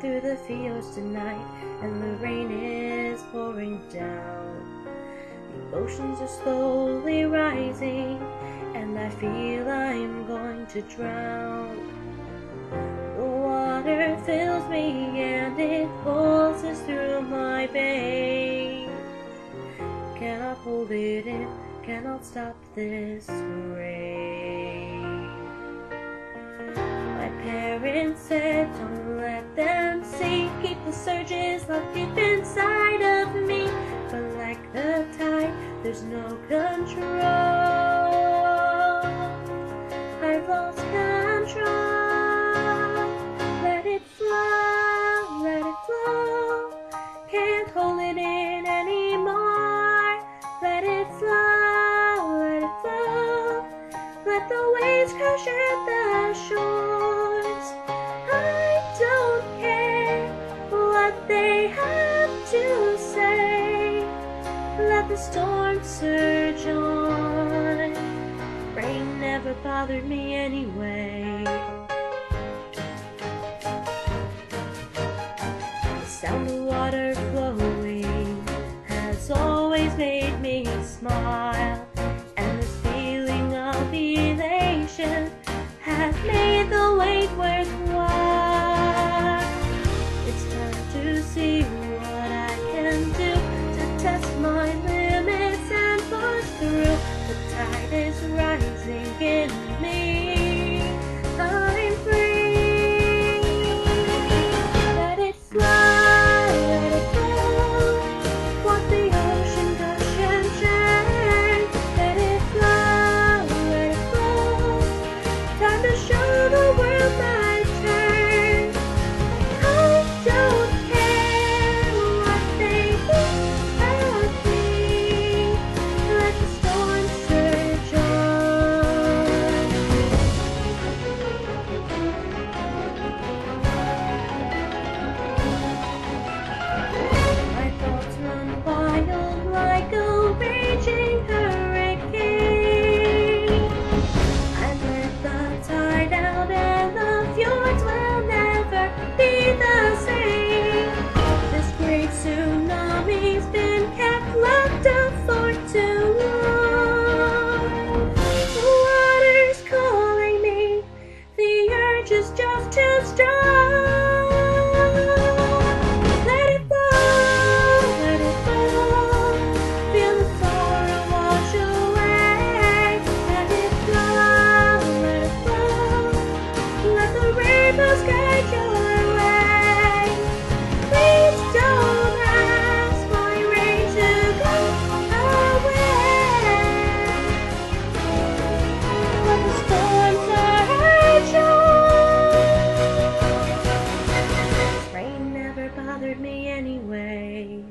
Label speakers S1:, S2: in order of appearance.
S1: through the fields tonight, and the rain is pouring down. The oceans are slowly rising, and I feel I'm going to drown. The water fills me and it pulses through my veins. Cannot hold it in, cannot stop this rain. My parents said, the surges locked deep inside of me. But like the tide, there's no control. Let the storm surge on. Rain never bothered me anyway. The sound of water flowing has always made me smile, and this feeling of elation tsunami's Rain never bothered me anyway.